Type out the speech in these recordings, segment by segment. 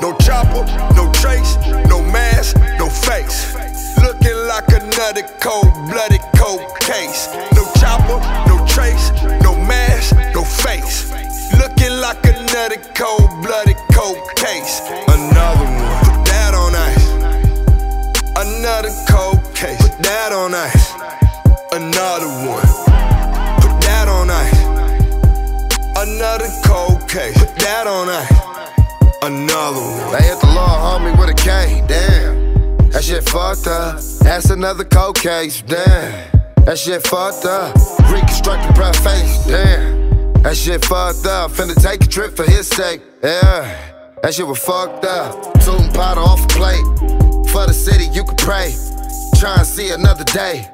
no chopper, no trace, no mask, no face. Looking like another cold blooded cold case. No chopper, no trace, no mask, no face. Looking like another cold blooded cold case. Another one, put that on ice. Another cold case, put that on ice. Another one, put that on ice. Another cold case, put that on ice. Another one. They hit the law, homie, with a K, damn. That shit fucked up. That's another cold case, damn. That shit fucked up. Reconstructed breath face, damn. That shit fucked up. Finna take a trip for his sake, yeah. That shit was fucked up. Tootin' powder off a plate. For the city, you can pray. Try and see another day.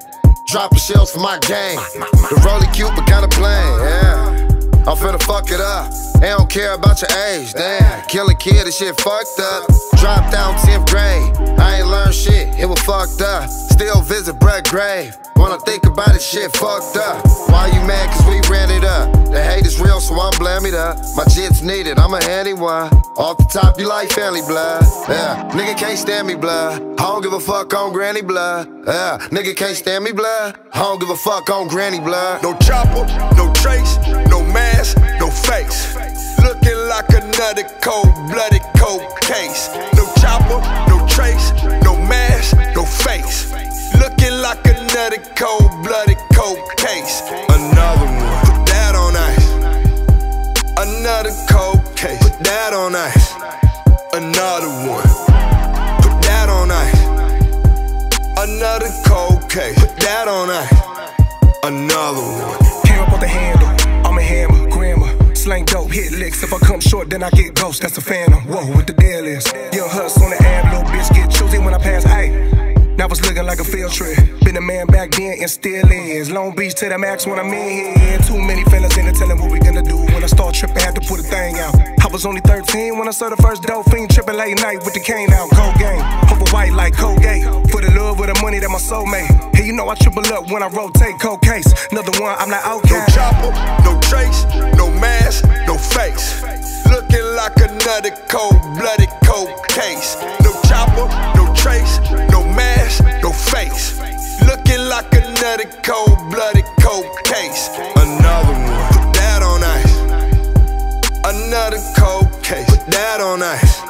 Dropping shells for my gang. The rolling but kinda plain, yeah. I'm finna fuck it up. They don't care about your age, damn. Kill a kid, this shit fucked up. Dropped out 10th grade. I ain't learned shit, it was fucked up. Still visit Brett grave. Wanna think about it, shit fucked up. Why you mad? Cause we ran it up. The hate is real, so I'm blame it up. My jits needed, I'm a handy one. Off the top, you like family blood. Yeah, nigga can't stand me blood. I don't give a fuck on granny blood. Yeah, nigga can't stand me blood. I don't give a fuck on granny blood. No chopper, no trace, no mask, no face. Looking like another cold blooded cold case. Another one, put that on ice. Another cold case, put that on ice. Another one, put that on ice. Another cold case, put that on ice. Another one. Came up on the handle, I'm a hammer, grammar. Slang dope, hit licks. If I come short, then I get ghost. That's a phantom. Whoa, what the deal is? Young Hus on the ab, little bitch get choosy when I pass. Ayy. was looking like a field trip. Been a man back then and still is. Long Beach to the max when I'm in here. Too many fellas in the telling what we gonna do. When I start tripping, had to put a thing out. I was only 13 when I saw the first dope fiend tripping late night with the cane out. Cold game, over white like Colgate. For the love of the money that my soul made. Hey, you know I triple up when I rotate cold case. Another one, I'm not No chopper, no trace, no mask, no face. Looking like another cold blooded cold case. Face. Looking like another cold blooded cold case. Another one, put that on ice. Another cold case, put that on ice.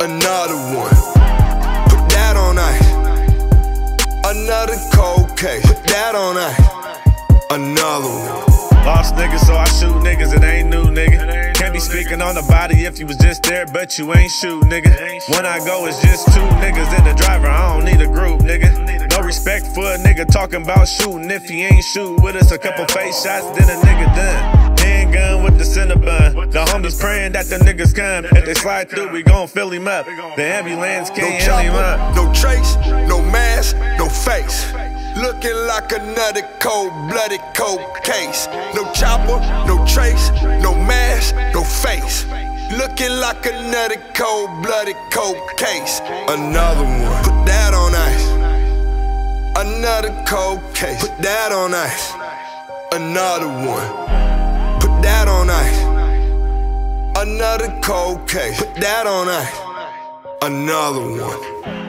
Another one, put that on ice. Another cold case, put that on ice. Another one. Lost niggas, so I shoot niggas, it ain't new, nigga. Can't be speaking on the body if you was just there, but you ain't shoot, nigga. When I go, it's just two niggas in the driver, I don't need a group, nigga. No respect for a nigga talking about shooting if he ain't shoot with us. A couple face shots, then a nigga done. Handgun with the Cinnabon. The homies praying that the niggas come. If they slide through, we gon' fill him up. The ambulance No can't handle him up. no trace, no mask, no face. Looking like another cold blooded cold case. No chopper, no trace, no mask, no face. Looking like another cold blooded cold case. Another one, put that on ice. Another cold case, put that on ice. Another one, put that on ice. Another cold case, put that on ice. Another one.